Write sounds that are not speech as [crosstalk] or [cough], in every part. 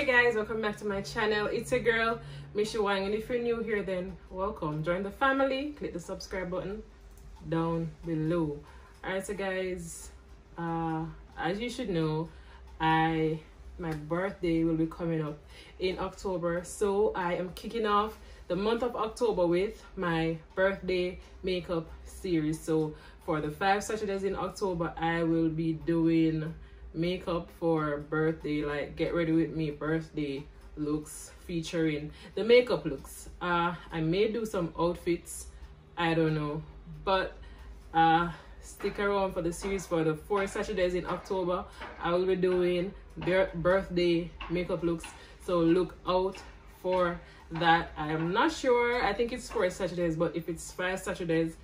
hey guys welcome back to my channel. It's a girl Meshe Wang and if you're new here then welcome. Join the family click the subscribe button down below. Alright so guys uh as you should know I my birthday will be coming up in October. So I am kicking off the month of October with my birthday makeup series. So for the five Saturdays in October I will be doing makeup for birthday like get ready with me birthday looks featuring the makeup looks. Uh i may do some outfits i don't know but uh stick around for the series for the four saturdays in october. I will be doing birthday makeup looks. So look out for that. I am not sure i think it's four saturdays but if it's five saturdays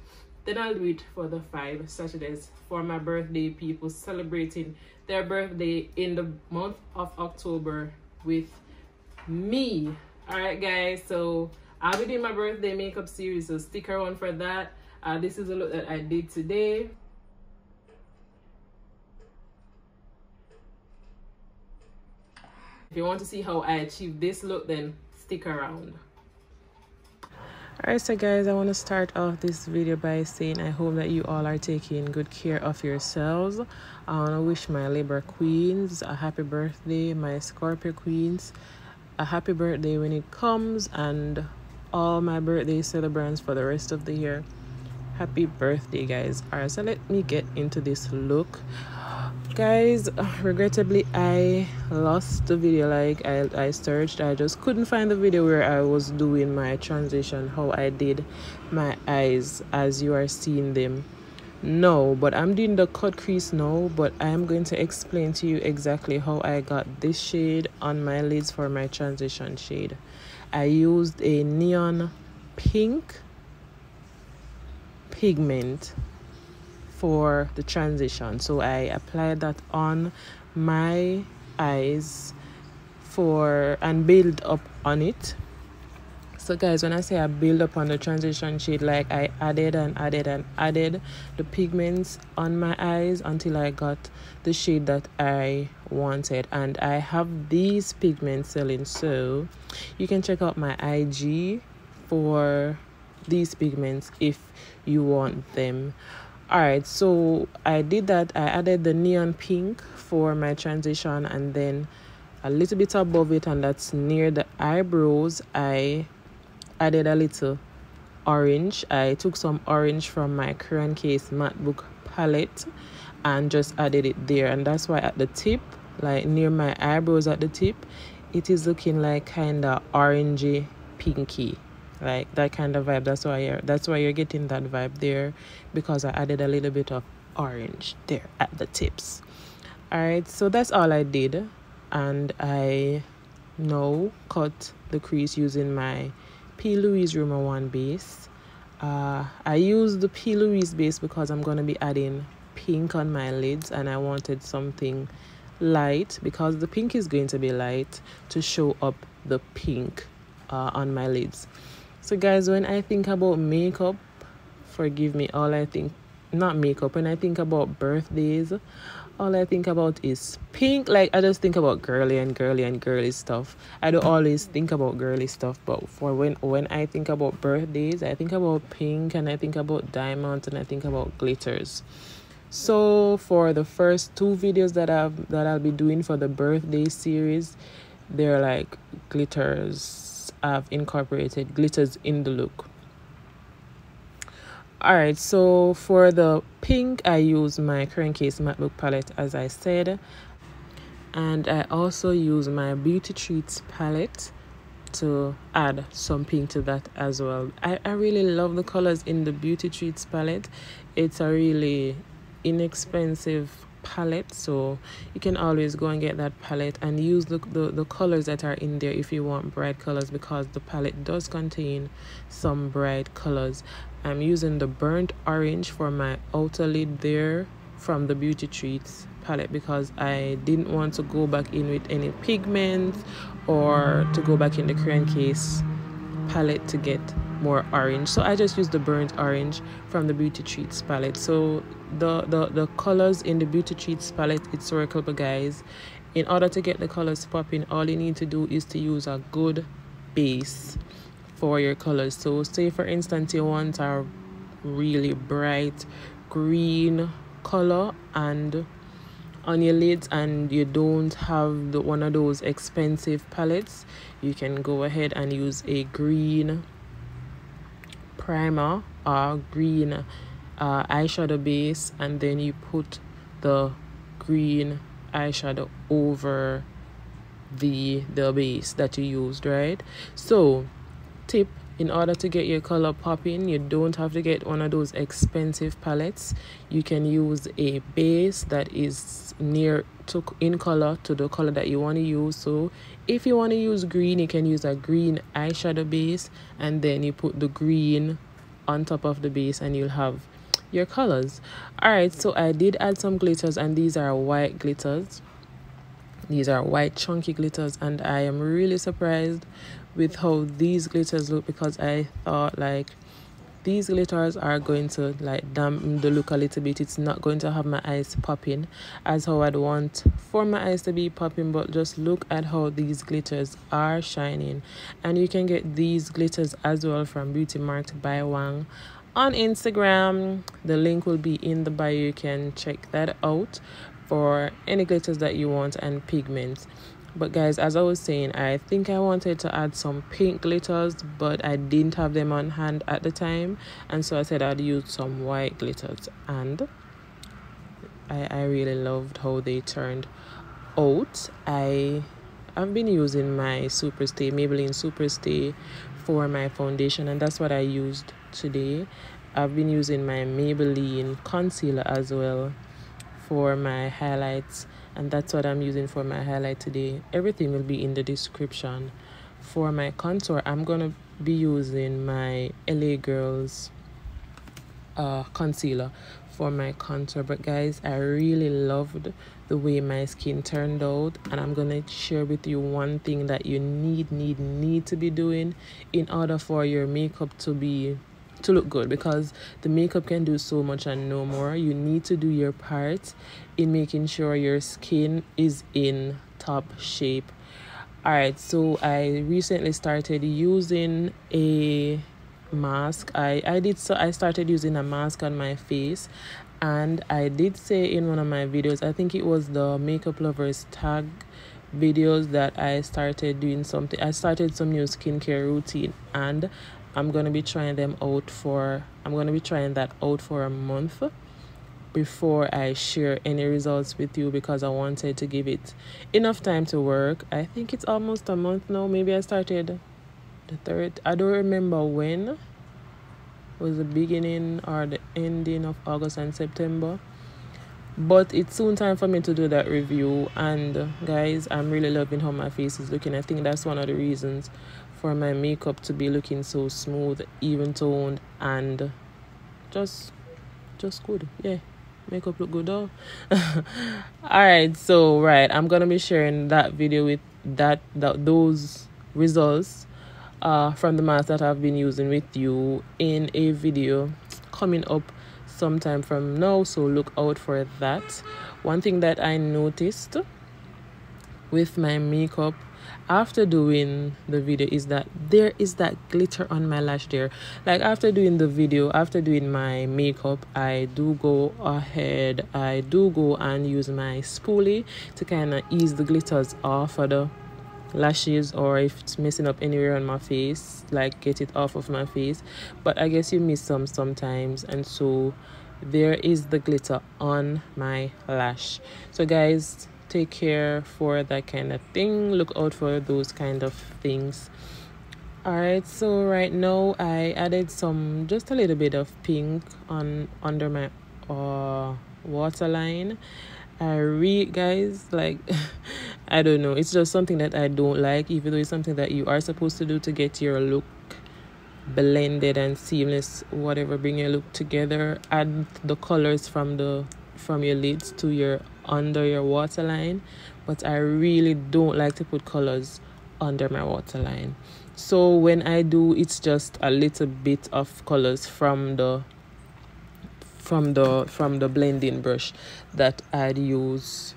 then I'll do it for the five Saturdays for my birthday people celebrating their birthday in the month of October with me. Alright guys, so I'll be doing my birthday makeup series, so stick around for that. Uh, this is a look that I did today. If you want to see how I achieved this look, then stick around alright so guys i want to start off this video by saying i hope that you all are taking good care of yourselves. I want to wish my libra queens a happy birthday my scorpio queens a happy birthday when it comes and all my birthday celebrants for the rest of the year. Happy birthday guys. All right so let me get into this look guys [sighs] regrettably i lost the video. Like I, I searched. I just couldn't find the video where i was doing my transition how i did my eyes as you are seeing them. No but i'm doing the cut crease now but i am going to explain to you exactly how i got this shade on my lids for my transition shade. I used a neon pink pigment for the transition. So I applied that on my eyes for and build up on it. So guys when I say I build up on the transition shade like I added and added and added the pigments on my eyes until I got the shade that I wanted. And I have these pigments selling. So you can check out my IG for these pigments if you want them all right so i did that i added the neon pink for my transition and then a little bit above it and that's near the eyebrows i added a little orange. I took some orange from my current case MacBook palette and just added it there. And that's why at the tip like near my eyebrows at the tip it is looking like kind of orangey pinky like that kind of vibe. That's why you're that's why you're getting that vibe there because i added a little bit of orange there at the tips. All right so that's all i did. And i now cut the crease using my p. Louise Roma 1 base. Uh, i used the p. Louise base because i'm going to be adding pink on my lids and i wanted something light because the pink is going to be light to show up the pink uh, on my lids so guys when i think about makeup forgive me all i think not makeup when i think about birthdays all i think about is pink. Like i just think about girly and girly and girly stuff. I don't always think about girly stuff but for when when i think about birthdays i think about pink and i think about diamonds and i think about glitters. So for the first two videos that i've that i'll be doing for the birthday series they're like glitters I've incorporated glitters in the look. Alright, so for the pink, I use my current case MacBook palette as I said. And I also use my Beauty Treats palette to add some pink to that as well. I, I really love the colors in the Beauty Treats palette. It's a really inexpensive palette so you can always go and get that palette and use the, the, the colors that are in there if you want bright colors because the palette does contain some bright colors. I'm using the burnt orange for my outer lid there from the beauty treats palette because i didn't want to go back in with any pigments or to go back in the current case palette to get more orange. So i just used the burnt orange from the beauty treats palette. So the the the colors in the beauty treats palette it's circle guys. In order to get the colors popping all you need to do is to use a good base for your colors. So say for instance you want a really bright green color and on your lids and you don't have the one of those expensive palettes you can go ahead and use a green primer or green uh, eyeshadow base and then you put the green eyeshadow over the the base that you used right? So tip in order to get your color popping you don't have to get one of those expensive palettes. You can use a base that is near to in color to the color that you want to use. So if you want to use green you can use a green eyeshadow base and then you put the green on top of the base and you'll have your colors. All right so i did add some glitters and these are white glitters. These are white chunky glitters and i am really surprised with how these glitters look because I thought like these glitters are going to like dampen the look a little bit. It's not going to have my eyes popping as how I'd want for my eyes to be popping but just look at how these glitters are shining. And you can get these glitters as well from Beauty Marked by Wang on Instagram. The link will be in the bio. You can check that out for any glitters that you want and pigments but guys as i was saying i think i wanted to add some pink glitters but i didn't have them on hand at the time. And so i said i'd use some white glitters. And i i really loved how they turned out. I i've been using my superstay maybelline superstay for my foundation and that's what i used today. I've been using my maybelline concealer as well for my highlights and that's what I'm using for my highlight today. Everything will be in the description. For my contour I'm gonna be using my LA Girls uh, concealer for my contour. But guys I really loved the way my skin turned out and I'm gonna share with you one thing that you need need need to be doing in order for your makeup to be to look good because the makeup can do so much and no more. You need to do your part in making sure your skin is in top shape. All right so i recently started using a mask. I i did so i started using a mask on my face and i did say in one of my videos i think it was the makeup lovers tag videos that i started doing something i started some new skincare routine and I'm going to be trying them out for I'm going to be trying that out for a month before I share any results with you because I wanted to give it enough time to work. I think it's almost a month now. Maybe I started the third. I don't remember when. It was the beginning or the ending of August and September. But it's soon time for me to do that review. And guys, I'm really loving how my face is looking. I think that's one of the reasons for my makeup to be looking so smooth even toned and just just good. Yeah makeup look good though. [laughs] All right so right i'm gonna be sharing that video with that, that those results uh from the mask that i've been using with you in a video coming up sometime from now so look out for that. One thing that i noticed with my makeup after doing the video is that there is that glitter on my lash there. Like after doing the video after doing my makeup i do go ahead i do go and use my spoolie to kind of ease the glitters off of the lashes or if it's messing up anywhere on my face like get it off of my face. But i guess you miss some sometimes and so there is the glitter on my lash. So guys take care for that kind of thing look out for those kind of things. All right so right now i added some just a little bit of pink on under my uh waterline. I read guys like [laughs] i don't know it's just something that i don't like even though it's something that you are supposed to do to get your look blended and seamless whatever bring your look together add the colors from the from your lids to your under your waterline but I really don't like to put colors under my waterline. So when I do it's just a little bit of colors from the from the from the blending brush that I'd use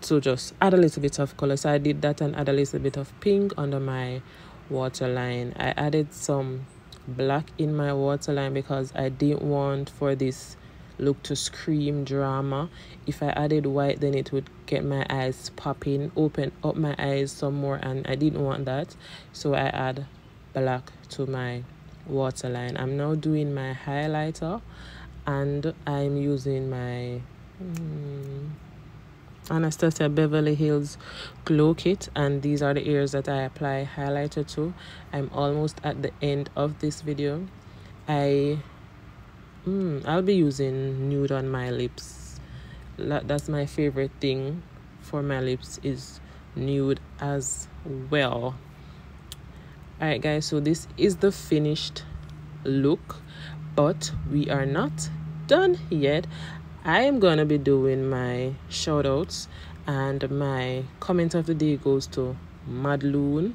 to just add a little bit of color so i did that and add a little bit of pink under my waterline. I added some black in my waterline because i didn't want for this look to scream drama if i added white then it would get my eyes popping open up my eyes some more and i didn't want that so i add black to my waterline i'm now doing my highlighter and i'm using my hmm, Anastasia Beverly Hills Glow Kit and these are the areas that I apply highlighter to. I'm almost at the end of this video. I mm, I'll be using nude on my lips. That's my favorite thing for my lips is nude as well. Alright guys, so this is the finished look but we are not done yet I am gonna be doing my shout outs and my comment of the day goes to Madloon.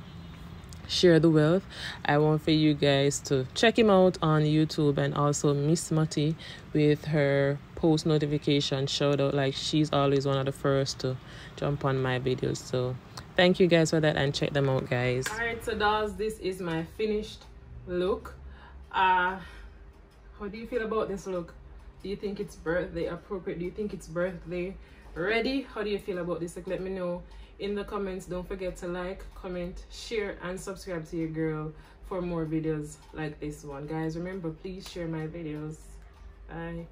Share the wealth. I want for you guys to check him out on YouTube and also Miss Mutty with her post notification shout out. Like she's always one of the first to jump on my videos. So thank you guys for that and check them out guys. Alright so dolls this is my finished look. Uh how do you feel about this look? do you think it's birthday appropriate do you think it's birthday ready how do you feel about this like let me know in the comments don't forget to like comment share and subscribe to your girl for more videos like this one. Guys remember please share my videos. Bye